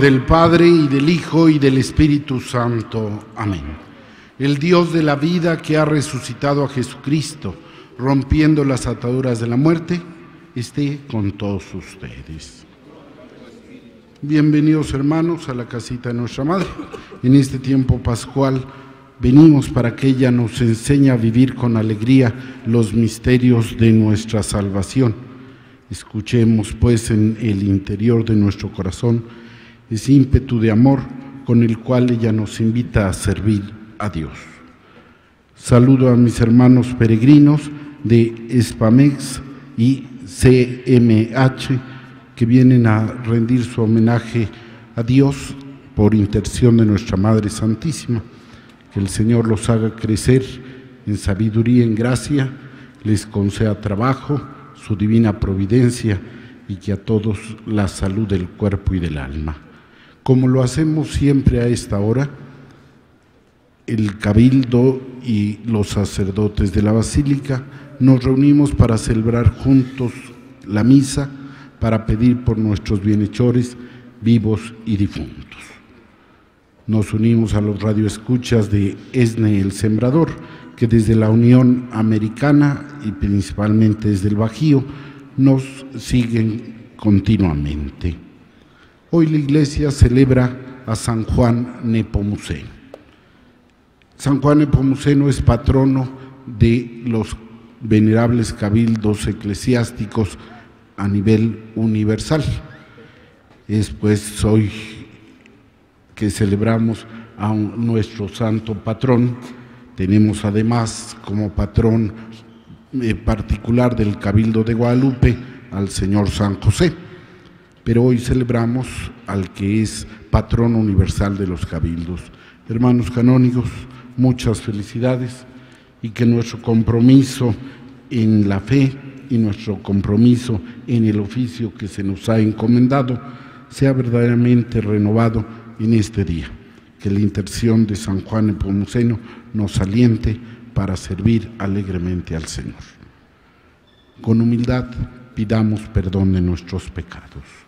Del Padre y del Hijo y del Espíritu Santo. Amén. El Dios de la vida que ha resucitado a Jesucristo, rompiendo las ataduras de la muerte, esté con todos ustedes. Bienvenidos hermanos a la casita de nuestra Madre. En este tiempo pascual venimos para que ella nos enseñe a vivir con alegría los misterios de nuestra salvación Escuchemos pues en el interior de nuestro corazón ese ímpetu de amor con el cual ella nos invita a servir a Dios. Saludo a mis hermanos peregrinos de Espamex y CMH que vienen a rendir su homenaje a Dios por intercesión de nuestra Madre Santísima. Que el Señor los haga crecer en sabiduría, en gracia, les conceda trabajo su divina providencia y que a todos la salud del cuerpo y del alma. Como lo hacemos siempre a esta hora, el cabildo y los sacerdotes de la basílica nos reunimos para celebrar juntos la misa, para pedir por nuestros bienhechores vivos y difuntos. Nos unimos a los radioescuchas de ESNE el Sembrador, que desde la Unión Americana y principalmente desde el Bajío nos siguen continuamente. Hoy la iglesia celebra a San Juan Nepomuceno. San Juan Nepomuceno es patrono de los venerables cabildos eclesiásticos a nivel universal. Es pues hoy que celebramos a nuestro santo patrón, tenemos además como patrón eh, particular del Cabildo de Guadalupe al señor San José, pero hoy celebramos al que es patrón universal de los cabildos. Hermanos canónigos, muchas felicidades y que nuestro compromiso en la fe y nuestro compromiso en el oficio que se nos ha encomendado sea verdaderamente renovado en este día que la intercesión de San Juan Nepomuceno nos aliente para servir alegremente al Señor. Con humildad pidamos perdón de nuestros pecados.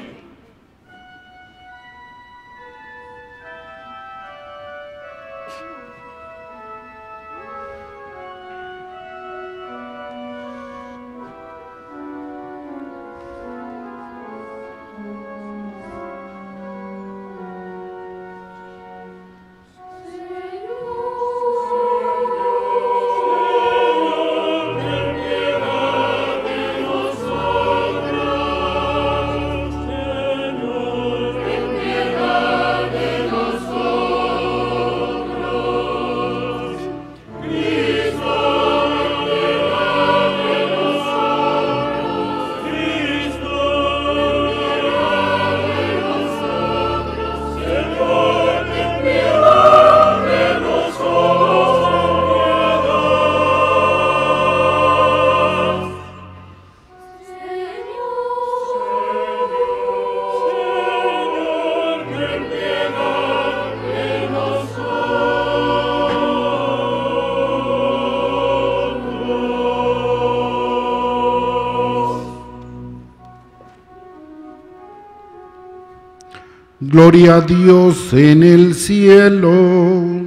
Gloria a Dios en el cielo.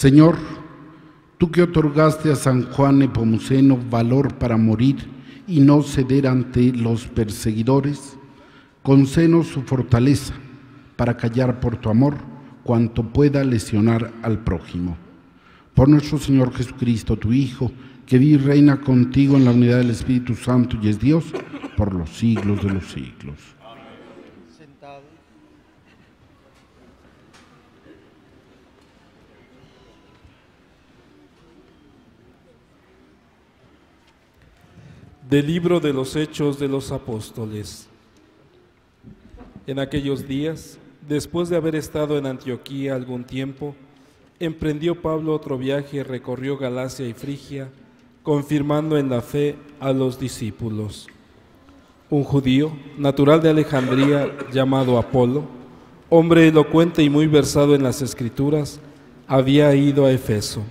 Señor, tú que otorgaste a San Juan Nepomuceno valor para morir y no ceder ante los perseguidores, concénos su fortaleza para callar por tu amor cuanto pueda lesionar al prójimo. Por nuestro Señor Jesucristo, tu Hijo, que vive y reina contigo en la unidad del Espíritu Santo y es Dios por los siglos de los siglos. Del libro de los Hechos de los Apóstoles. En aquellos días, después de haber estado en Antioquía algún tiempo, emprendió Pablo otro viaje y recorrió Galacia y Frigia, confirmando en la fe a los discípulos. Un judío, natural de Alejandría, llamado Apolo, hombre elocuente y muy versado en las escrituras, había ido a Efeso.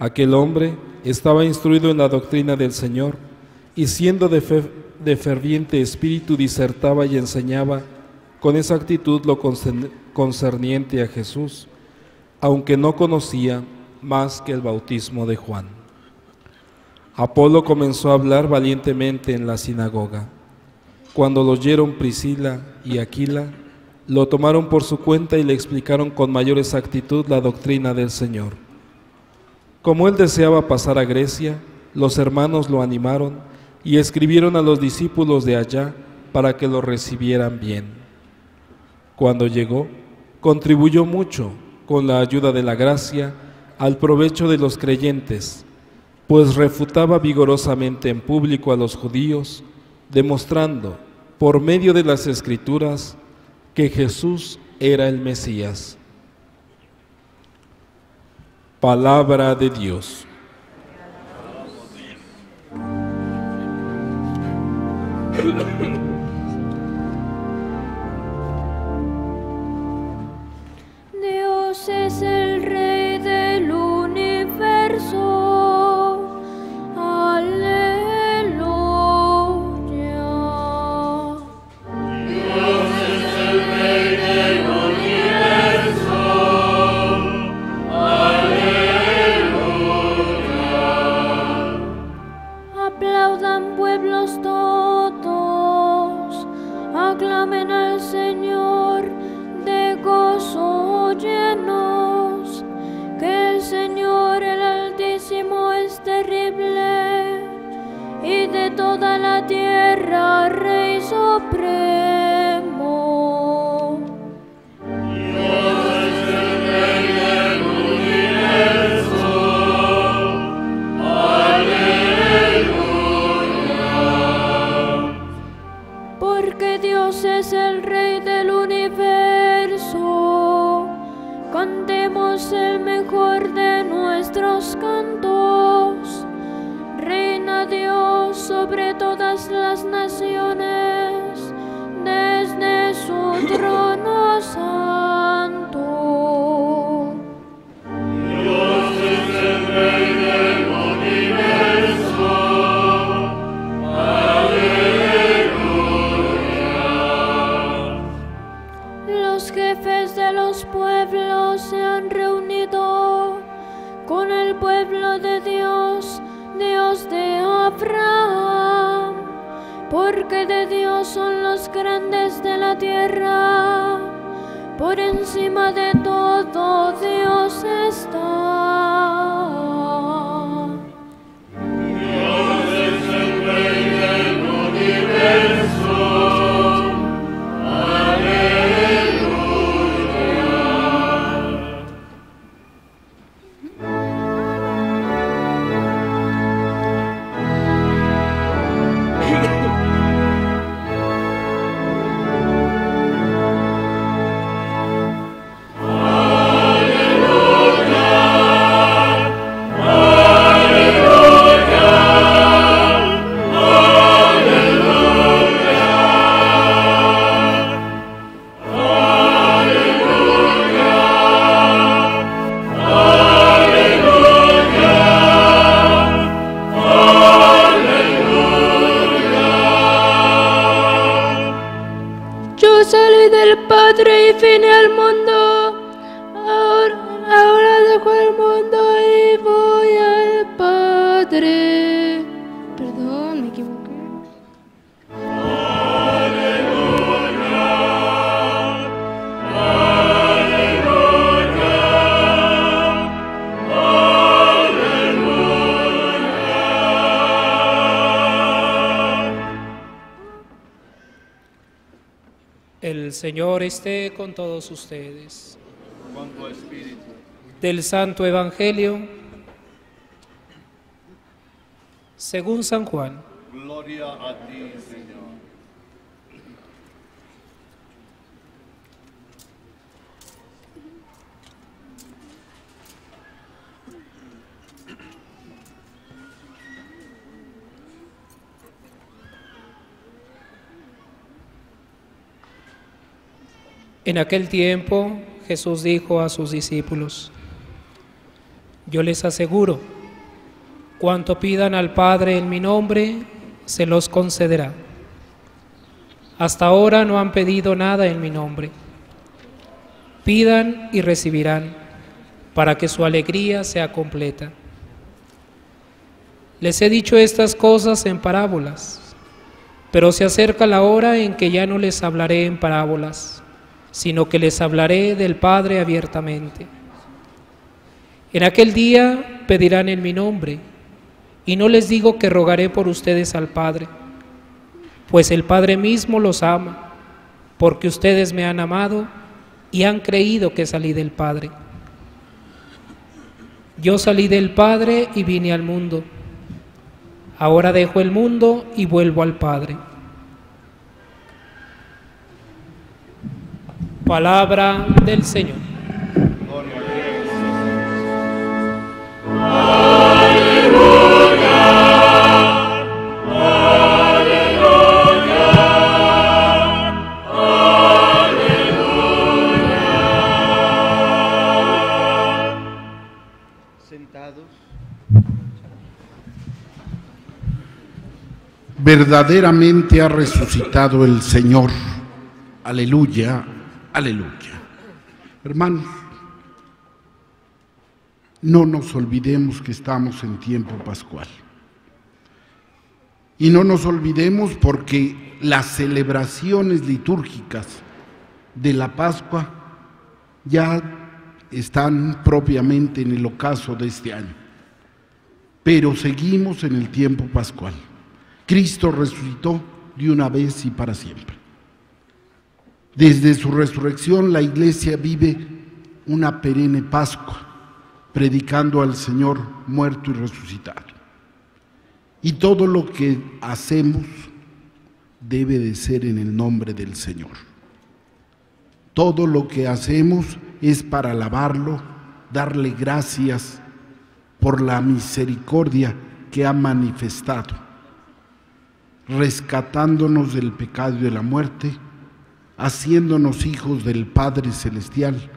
Aquel hombre estaba instruido en la doctrina del Señor y siendo de, ferviente espíritu disertaba y enseñaba con esa actitud lo concerniente a Jesús, aunque no conocía más que el bautismo de Juan. Apolo comenzó a hablar valientemente en la sinagoga. Cuando lo oyeron Priscila y Aquila, lo tomaron por su cuenta y le explicaron con mayor exactitud la doctrina del Señor. Como él deseaba pasar a Grecia, los hermanos lo animaron y escribieron a los discípulos de allá para que lo recibieran bien. Cuando llegó, contribuyó mucho, con la ayuda de la gracia, al provecho de los creyentes, pues refutaba vigorosamente en público a los judíos, demostrando, por medio de las escrituras, que Jesús era el Mesías. Palabra de Dios. Dios es el Rey encima de esté con todos ustedes. Con tu espíritu. Del Santo Evangelio, según San Juan. En aquel tiempo Jesús dijo a sus discípulos, yo les aseguro, cuanto pidan al Padre en mi nombre, se los concederá. Hasta ahora no han pedido nada en mi nombre. Pidan y recibirán, para que su alegría sea completa. Les he dicho estas cosas en parábolas, pero se acerca la hora en que ya no les hablaré en parábolas sino que les hablaré del Padre abiertamente. En aquel día pedirán en mi nombre, y no les digo que rogaré por ustedes al Padre, pues el Padre mismo los ama, porque ustedes me han amado y han creído que salí del Padre. Yo salí del Padre y vine al mundo. Ahora dejo el mundo y vuelvo al Padre. Palabra del Señor. Sentados. Verdaderamente ha resucitado el Señor. Aleluya. Aleluya. Hermanos, no nos olvidemos que estamos en tiempo pascual. Y no nos olvidemos porque las celebraciones litúrgicas de la Pascua ya están propiamente en el ocaso de este año. Pero seguimos en el tiempo pascual. Cristo resucitó de una vez y para siempre. Desde su resurrección la iglesia vive una perenne Pascua, predicando al Señor muerto y resucitado. Y todo lo que hacemos debe de ser en el nombre del Señor. Todo lo que hacemos es para alabarlo, darle gracias por la misericordia que ha manifestado, rescatándonos del pecado y de la muerte haciéndonos hijos del Padre Celestial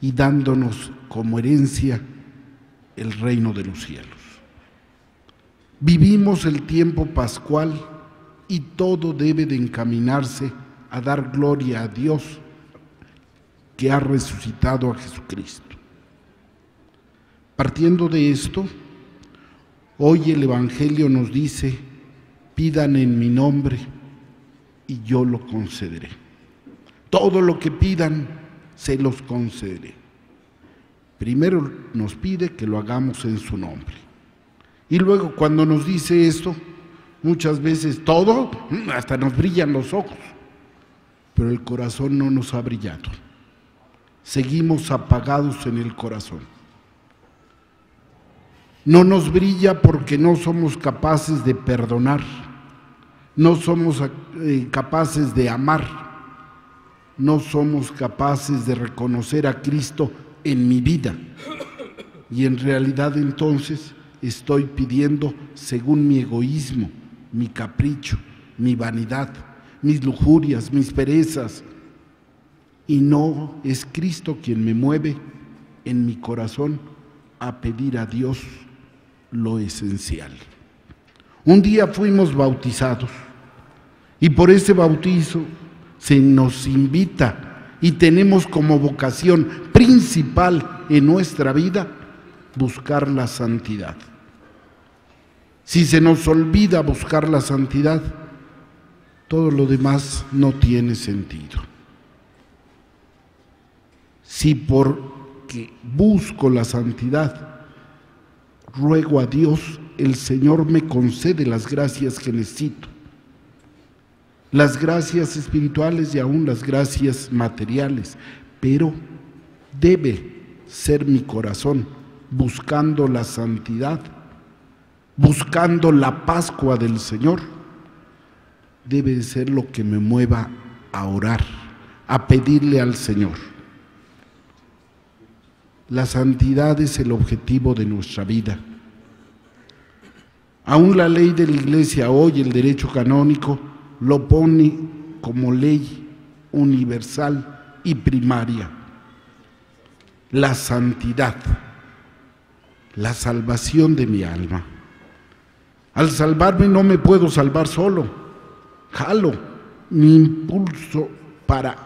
y dándonos como herencia el reino de los cielos. Vivimos el tiempo pascual y todo debe de encaminarse a dar gloria a Dios que ha resucitado a Jesucristo. Partiendo de esto, hoy el Evangelio nos dice, pidan en mi nombre y yo lo concederé. Todo lo que pidan, se los concederé. Primero nos pide que lo hagamos en su nombre. Y luego cuando nos dice esto, muchas veces todo, hasta nos brillan los ojos, pero el corazón no nos ha brillado. Seguimos apagados en el corazón. No nos brilla porque no somos capaces de perdonar, no somos eh, capaces de amar no somos capaces de reconocer a Cristo en mi vida. Y en realidad entonces estoy pidiendo según mi egoísmo, mi capricho, mi vanidad, mis lujurias, mis perezas. Y no es Cristo quien me mueve en mi corazón a pedir a Dios lo esencial. Un día fuimos bautizados y por ese bautizo se nos invita y tenemos como vocación principal en nuestra vida buscar la santidad. Si se nos olvida buscar la santidad, todo lo demás no tiene sentido. Si porque busco la santidad, ruego a Dios, el Señor me concede las gracias que necesito las gracias espirituales y aún las gracias materiales, pero debe ser mi corazón buscando la santidad, buscando la Pascua del Señor. Debe ser lo que me mueva a orar, a pedirle al Señor. La santidad es el objetivo de nuestra vida. Aún la ley de la Iglesia hoy, el derecho canónico, lo pone como ley universal y primaria. La santidad, la salvación de mi alma. Al salvarme no me puedo salvar solo. Jalo mi impulso para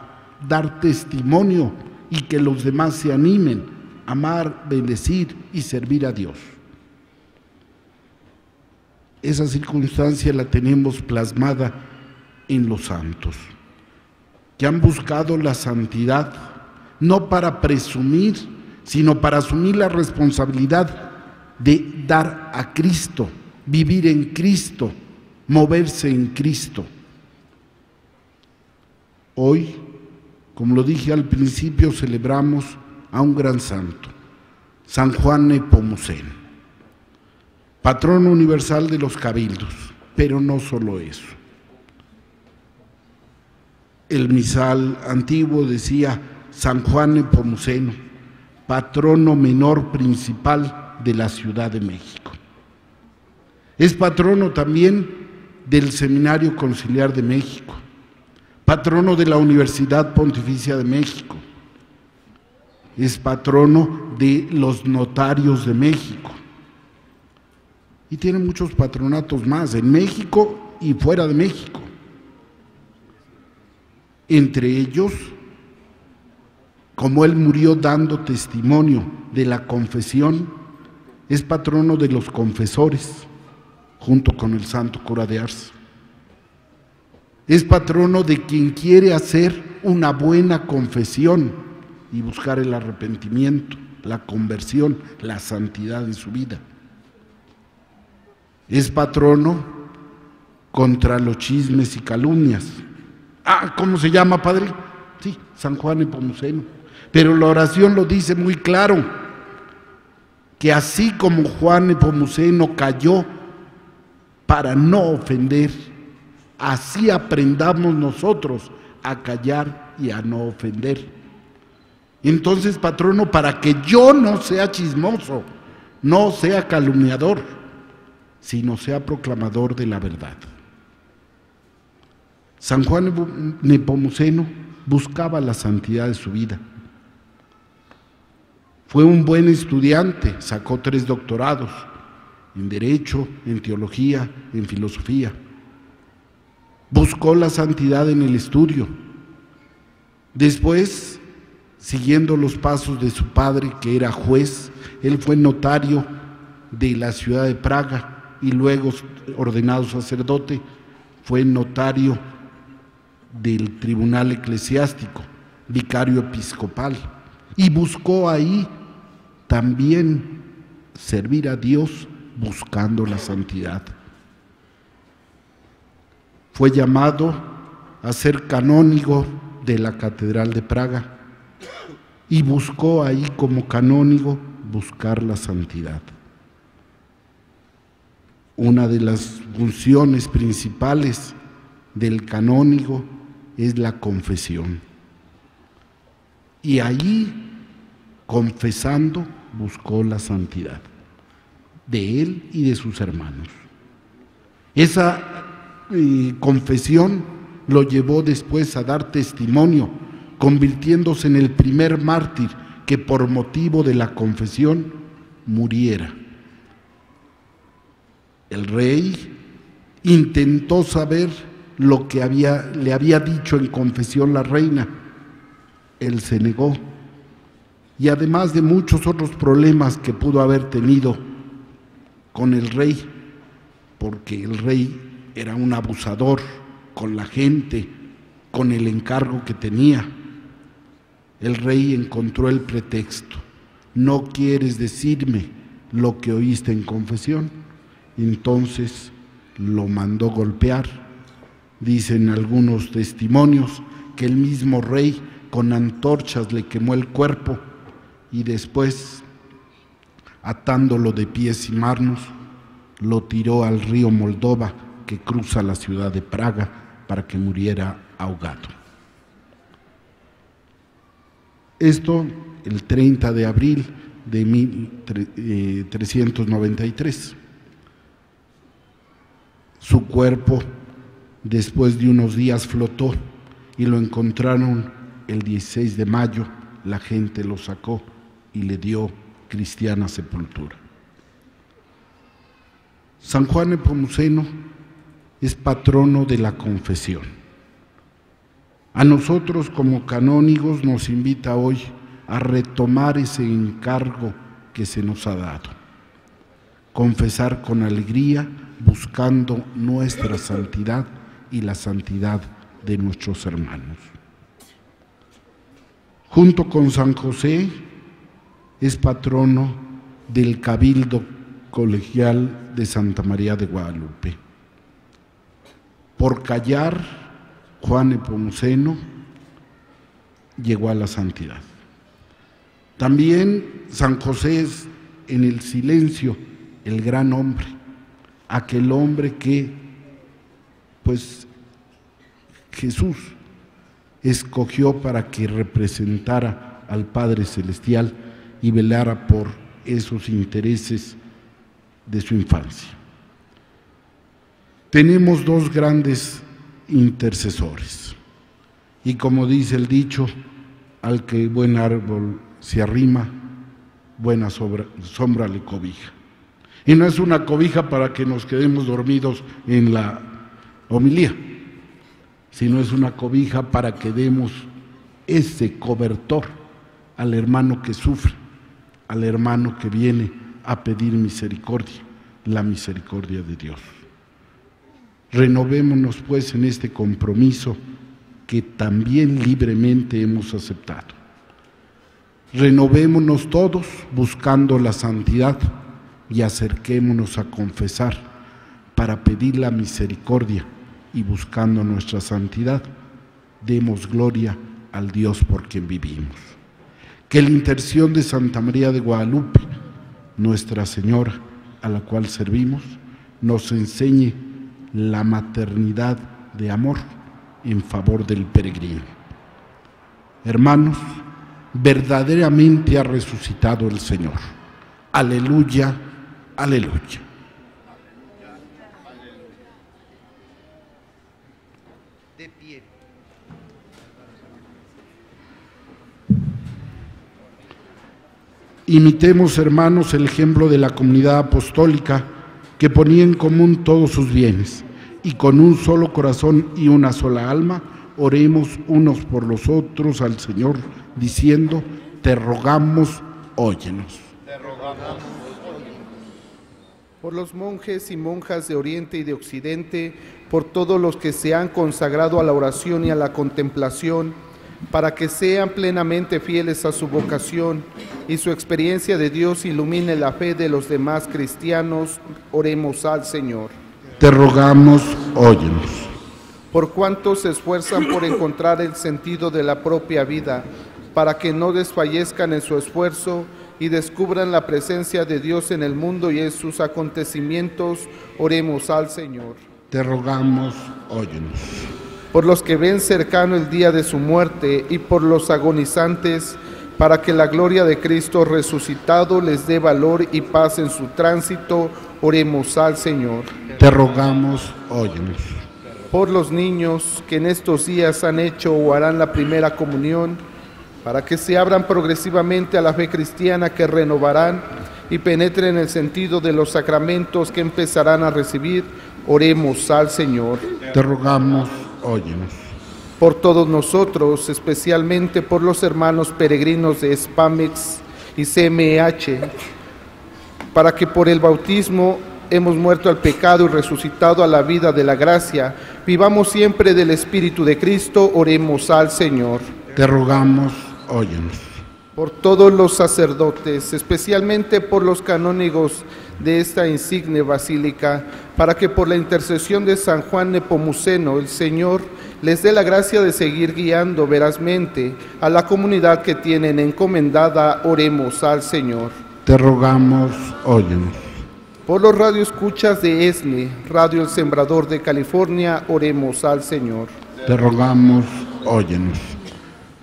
dar testimonio y que los demás se animen, a amar, bendecir y servir a Dios. Esa circunstancia la tenemos plasmada en los santos, que han buscado la santidad no para presumir, sino para asumir la responsabilidad de dar a Cristo, vivir en Cristo, moverse en Cristo. Hoy, como lo dije al principio, celebramos a un gran santo, San Juan Nepomuceno, patrono universal de los cabildos, pero no solo eso. El misal antiguo decía San Juan Nepomuceno, patrono menor principal de la Ciudad de México. Es patrono también del Seminario Conciliar de México, patrono de la Universidad Pontificia de México, es patrono de los notarios de México y tiene muchos patronatos más en México y fuera de México. Entre ellos, como él murió dando testimonio de la confesión, es patrono de los confesores, junto con el santo cura de Ars. Es patrono de quien quiere hacer una buena confesión y buscar el arrepentimiento, la conversión, la santidad de su vida. Es patrono contra los chismes y calumnias. Ah, ¿cómo se llama, padre? Sí, San Juan Nepomuceno. Pero la oración lo dice muy claro, que así como Juan Nepomuceno cayó para no ofender, así aprendamos nosotros a callar y a no ofender. Entonces, patrono, para que yo no sea chismoso, no sea calumniador, sino sea proclamador de la verdad. San Juan Nepomuceno buscaba la santidad de su vida. Fue un buen estudiante, sacó tres doctorados en Derecho, en Teología, en Filosofía. Buscó la santidad en el estudio. Después, siguiendo los pasos de su padre, que era juez, él fue notario de la ciudad de Praga y luego ordenado sacerdote, fue notario del tribunal eclesiástico, vicario episcopal, y buscó ahí también servir a Dios buscando la santidad. Fue llamado a ser canónigo de la Catedral de Praga y buscó ahí como canónigo buscar la santidad. Una de las funciones principales del canónigo es la confesión. Y allí, confesando, buscó la santidad de él y de sus hermanos. Esa eh, confesión lo llevó después a dar testimonio, convirtiéndose en el primer mártir que por motivo de la confesión muriera. El rey intentó saber lo que había, le había dicho en confesión la reina. Él se negó. Y además de muchos otros problemas que pudo haber tenido con el rey, porque el rey era un abusador con la gente, con el encargo que tenía. El rey encontró el pretexto. No quieres decirme lo que oíste en confesión. Entonces lo mandó golpear Dicen algunos testimonios que el mismo rey con antorchas le quemó el cuerpo y después, atándolo de pies y manos, lo tiró al río Moldova que cruza la ciudad de Praga para que muriera ahogado. Esto el 30 de abril de 1393. Su cuerpo después de unos días flotó y lo encontraron el 16 de mayo. La gente lo sacó y le dio cristiana sepultura. San Juan Epomuceno es patrono de la confesión. A nosotros como canónigos nos invita hoy a retomar ese encargo que se nos ha dado. Confesar con alegría, buscando nuestra santidad y la santidad de nuestros hermanos. Junto con San José es patrono del Cabildo Colegial de Santa María de Guadalupe. Por callar, Juan Epomuceno llegó a la santidad. También San José es en el silencio el gran hombre, aquel hombre que, pues, Jesús escogió para que representara al Padre Celestial y velara por esos intereses de su infancia. Tenemos dos grandes intercesores y como dice el dicho, al que buen árbol se arrima, buena sombra le cobija. Y no es una cobija para que nos quedemos dormidos en la homilía, sino es una cobija para que demos ese cobertor al hermano que sufre, al hermano que viene a pedir misericordia, la misericordia de Dios. Renovémonos pues en este compromiso que también libremente hemos aceptado. Renovémonos todos buscando la santidad y acerquémonos a confesar para pedir la misericordia y buscando nuestra santidad, demos gloria al Dios por quien vivimos. Que la intercesión de Santa María de Guadalupe, Nuestra Señora, a la cual servimos, nos enseñe la maternidad de amor en favor del peregrino. Hermanos, verdaderamente ha resucitado el Señor. Aleluya, aleluya. De pie. Imitemos, hermanos, el ejemplo de la comunidad apostólica que ponía en común todos sus bienes y con un solo corazón y una sola alma, oremos unos por los otros al Señor, diciendo, te rogamos, óyenos. Por los monjes y monjas de Oriente y de Occidente, por todos los que se han consagrado a la oración y a la contemplación, para que sean plenamente fieles a su vocación y su experiencia de Dios ilumine la fe de los demás cristianos, oremos al Señor. Te rogamos, óyenos. Por cuantos se esfuerzan por encontrar el sentido de la propia vida, para que no desfallezcan en su esfuerzo y descubran la presencia de Dios en el mundo y en sus acontecimientos, oremos al Señor. Te rogamos, óyenos por los que ven cercano el día de su muerte y por los agonizantes, para que la gloria de Cristo resucitado les dé valor y paz en su tránsito, oremos al Señor. Te rogamos, óyenos. Por los niños que en estos días han hecho o harán la primera comunión, para que se abran progresivamente a la fe cristiana que renovarán y penetren el sentido de los sacramentos que empezarán a recibir, oremos al Señor. Te rogamos, óyenos. Por todos nosotros, especialmente por los hermanos peregrinos de Spamex y CMH, para que por el bautismo hemos muerto al pecado y resucitado a la vida de la gracia, vivamos siempre del Espíritu de Cristo, oremos al Señor. Te rogamos, óyenos. Por todos los sacerdotes, especialmente por los canónigos de esta insigne basílica, para que por la intercesión de San Juan Nepomuceno, el Señor les dé la gracia de seguir guiando verazmente a la comunidad que tienen encomendada, oremos al Señor. Te rogamos, óyenos. Por los radioescuchas de ESNE, Radio El Sembrador de California, oremos al Señor. Te rogamos, óyenos.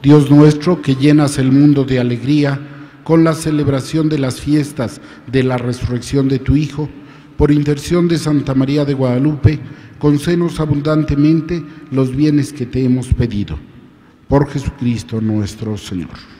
Dios nuestro, que llenas el mundo de alegría con la celebración de las fiestas de la resurrección de tu Hijo, por intercesión de Santa María de Guadalupe, concédenos abundantemente los bienes que te hemos pedido. Por Jesucristo nuestro Señor.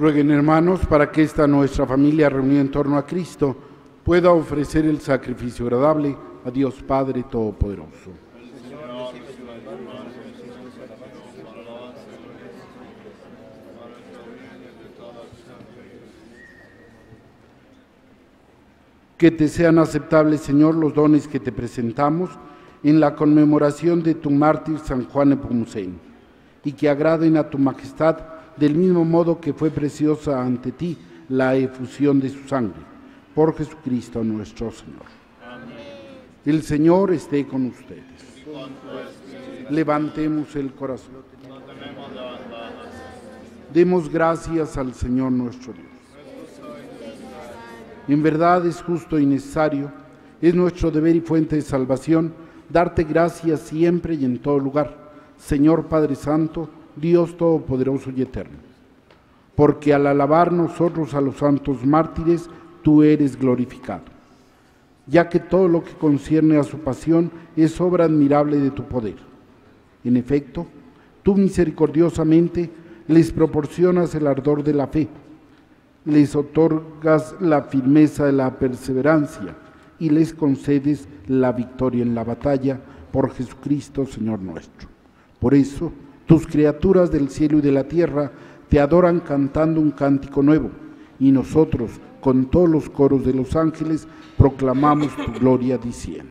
Rueguen hermanos para que esta nuestra familia reunida en torno a Cristo pueda ofrecer el sacrificio agradable a Dios Padre Todopoderoso. Que te sean aceptables, Señor, los dones que te presentamos en la conmemoración de tu mártir San Juan Nepomuceno, y que agraden a tu majestad del mismo modo que fue preciosa ante ti la efusión de su sangre. Por Jesucristo nuestro Señor. El Señor esté con ustedes. Levantemos el corazón. Demos gracias al Señor nuestro Dios. En verdad es justo y necesario, es nuestro deber y fuente de salvación, darte gracias siempre y en todo lugar, Señor Padre Santo, Dios Todopoderoso y Eterno. Porque al alabar nosotros a los santos mártires, tú eres glorificado, ya que todo lo que concierne a su pasión es obra admirable de tu poder. En efecto, tú misericordiosamente les proporcionas el ardor de la fe, les otorgas la firmeza de la perseverancia y les concedes la victoria en la batalla por Jesucristo, Señor nuestro. Por eso, tus criaturas del cielo y de la tierra te adoran cantando un cántico nuevo, y nosotros, con todos los coros de los ángeles, proclamamos tu gloria diciendo.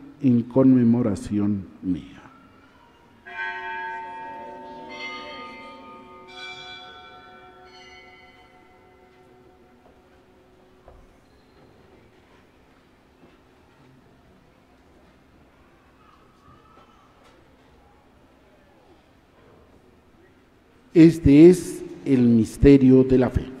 en conmemoración mía. Este es el misterio de la fe.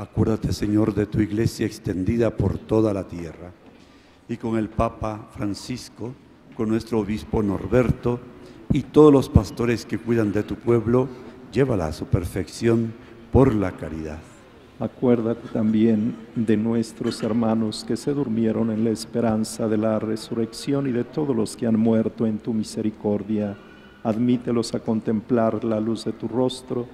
Acuérdate, Señor, de tu iglesia extendida por toda la tierra y con el Papa Francisco, con nuestro obispo Norberto y todos los pastores que cuidan de tu pueblo, llévala a su perfección por la caridad. Acuérdate también de nuestros hermanos que se durmieron en la esperanza de la resurrección y de todos los que han muerto en tu misericordia. Admítelos a contemplar la luz de tu rostro.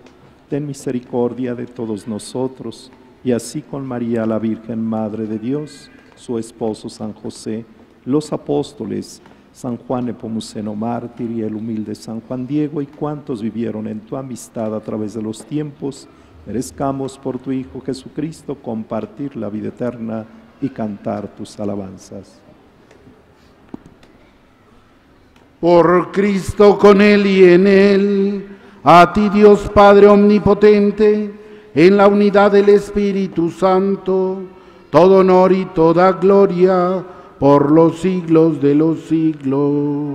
Ten misericordia de todos nosotros y así con María la Virgen Madre de Dios, su esposo San José, los apóstoles, San Juan Epomuceno mártir y el humilde San Juan Diego y cuantos vivieron en tu amistad a través de los tiempos, merezcamos por tu Hijo Jesucristo compartir la vida eterna y cantar tus alabanzas. Por Cristo con Él y en Él, a ti Dios Padre Omnipotente, en la unidad del Espíritu Santo, todo honor y toda gloria por los siglos de los siglos.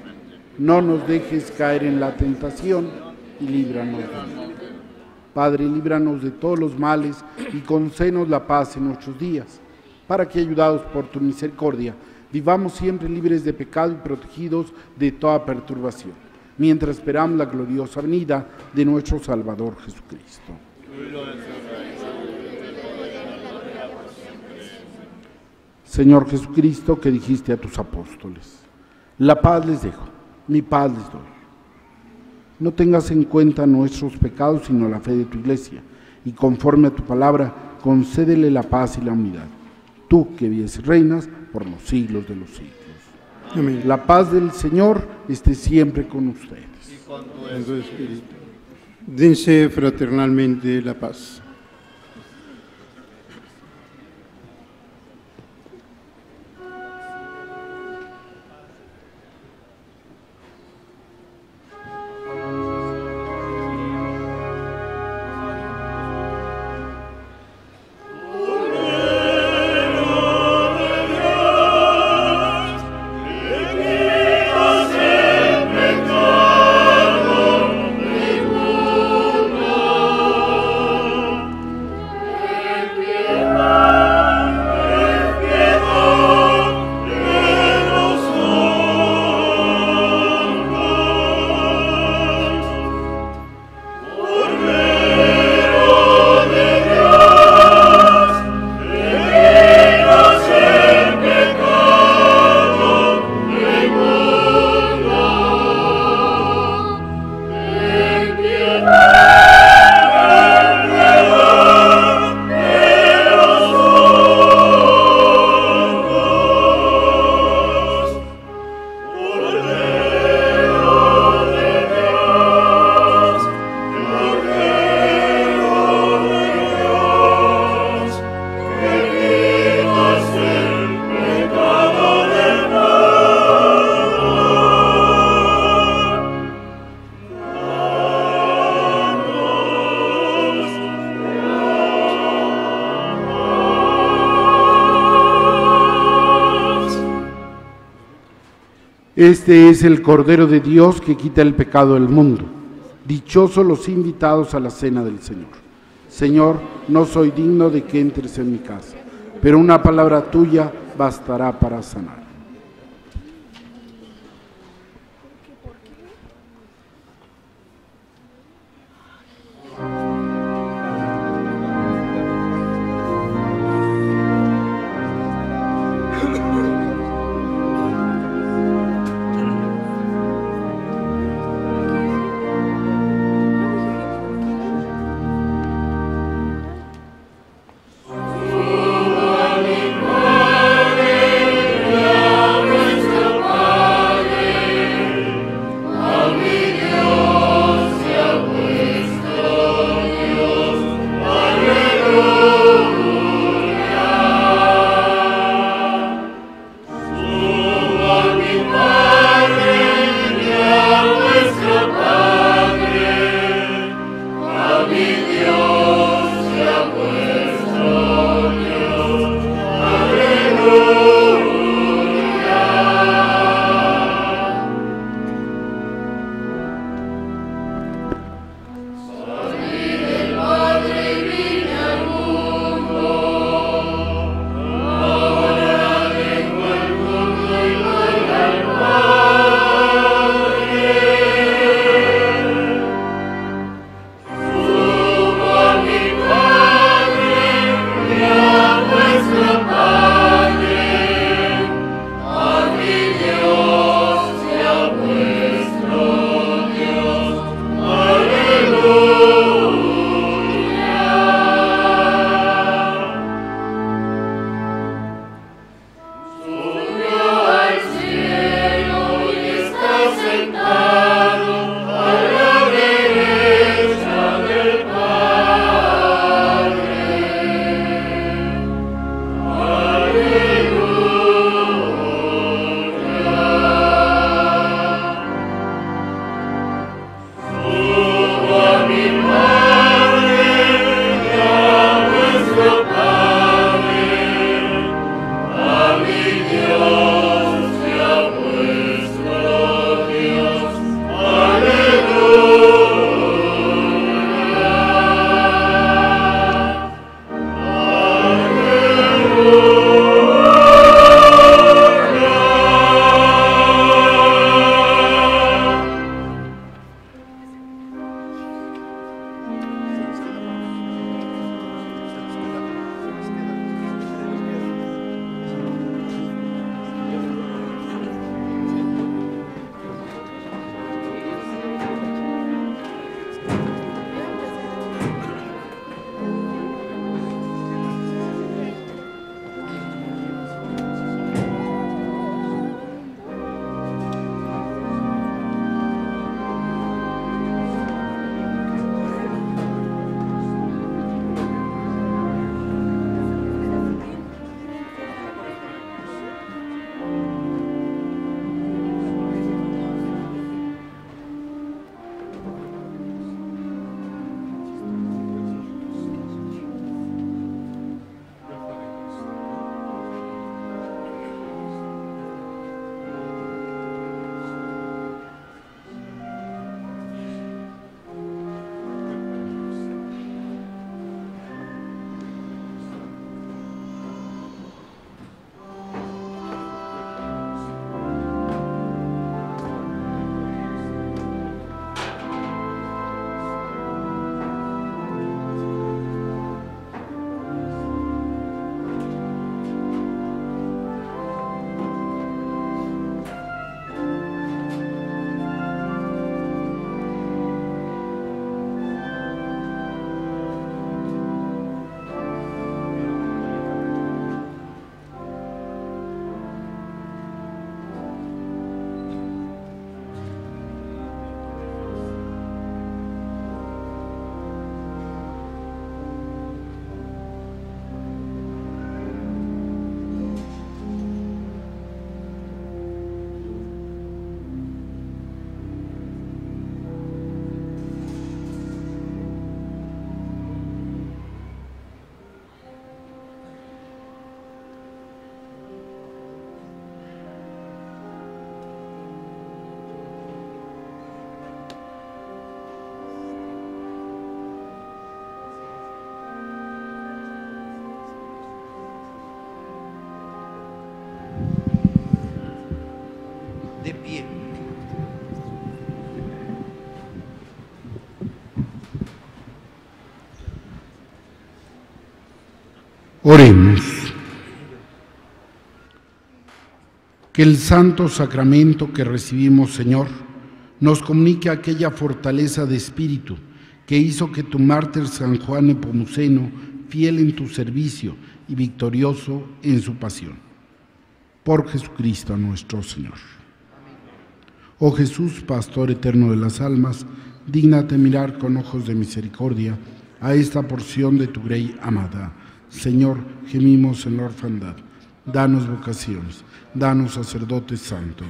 no nos dejes caer en la tentación y líbranos. Padre, líbranos de todos los males y concédenos la paz en nuestros días, para que, ayudados por tu misericordia, vivamos siempre libres de pecado y protegidos de toda perturbación, mientras esperamos la gloriosa venida de nuestro Salvador Jesucristo. Señor Jesucristo, que dijiste a tus apóstoles, la paz les dejo mi paz les doy. No tengas en cuenta nuestros pecados, sino la fe de tu iglesia, y conforme a tu palabra, concédele la paz y la unidad. Tú que vives y reinas por los siglos de los siglos. Amén. La paz del Señor esté siempre con ustedes. En tu espíritu. Dense fraternalmente la paz. Este es el Cordero de Dios que quita el pecado del mundo. Dichosos los invitados a la cena del Señor. Señor, no soy digno de que entres en mi casa, pero una palabra tuya bastará para sanar. Oremos. Que el santo sacramento que recibimos, Señor, nos comunique aquella fortaleza de espíritu que hizo que tu mártir San Juan Nepomuceno, fiel en tu servicio y victorioso en su pasión. Por Jesucristo nuestro Señor. Oh Jesús, Pastor eterno de las almas, dígnate mirar con ojos de misericordia a esta porción de tu grey amada. Señor, gemimos en la orfandad. Danos vocaciones, danos sacerdotes santos.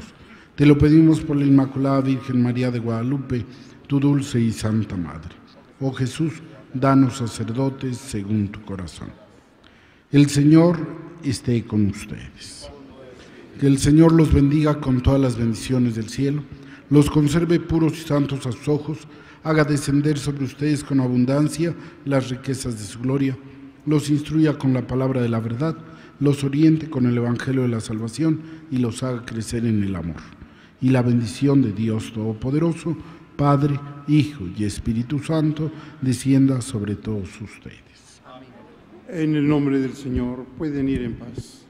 Te lo pedimos por la Inmaculada Virgen María de Guadalupe, tu dulce y santa Madre. Oh Jesús, danos sacerdotes según tu corazón. El Señor esté con ustedes. Que el Señor los bendiga con todas las bendiciones del cielo, los conserve puros y santos a sus ojos, haga descender sobre ustedes con abundancia las riquezas de su gloria, los instruya con la palabra de la verdad, los oriente con el Evangelio de la Salvación y los haga crecer en el amor. Y la bendición de Dios Todopoderoso, Padre, Hijo y Espíritu Santo, descienda sobre todos ustedes. En el nombre del Señor, pueden ir en paz.